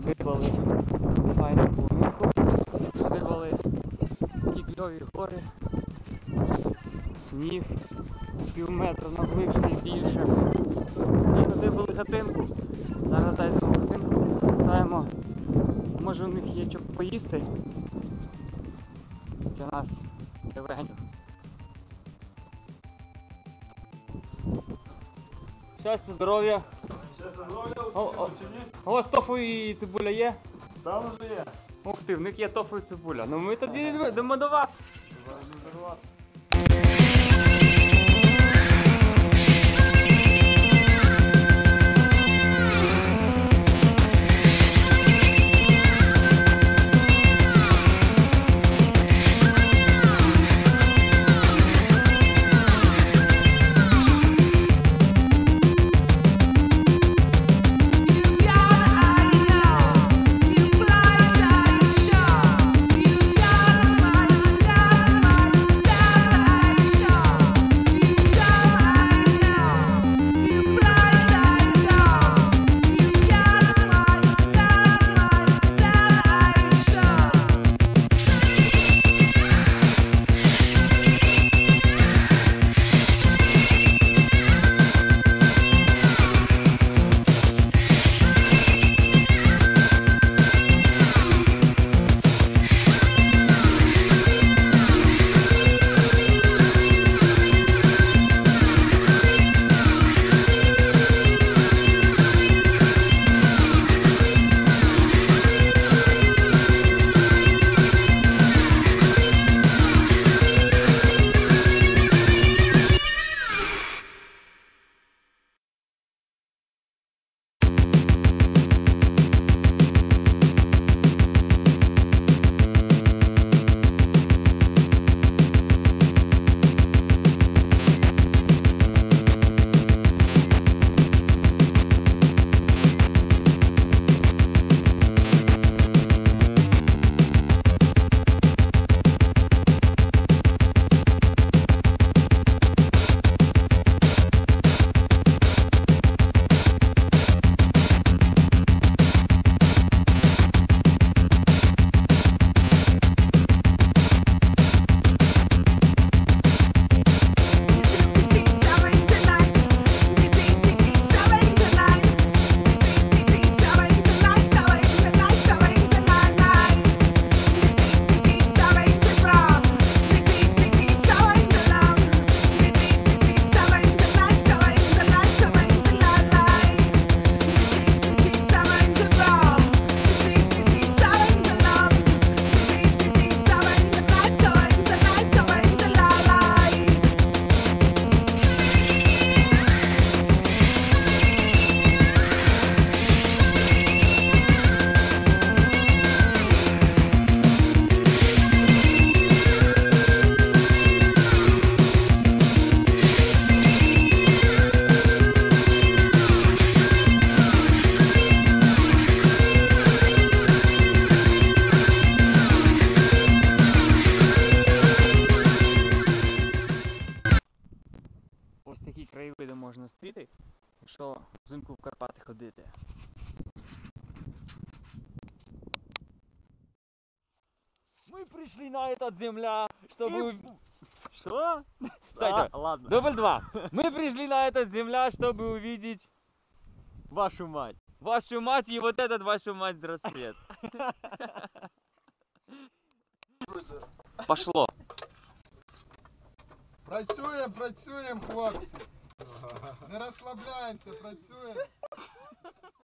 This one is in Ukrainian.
Надибали файну полонинку, надибали такі кльові гори, сніг, пів метра на глибший більше. І надибали хатинку. Зараз зайдемо в хатинку, запитаємо, може у них є що поїсти для нас, для вегенів. Щастя, здоров'я. Ще О, о. У вас тофу і цибуля є? Там вже є. Ух ти, в них є тофу і цибуля. Ну ми тоді йдемо до вас. Зараз не зустріти, якщо взимку в Карпати ходити. Мы пришли на этот земля, чтобы... Что? Стой, стой. ладно. Дубль два. Мы пришли на этот земля, чтобы увидеть Вашу мать. вашу мать и вот этот вашу мать рассвет. Пошло. Працюємо, працюємо, хлопці. Не розслабляємося, працюємо.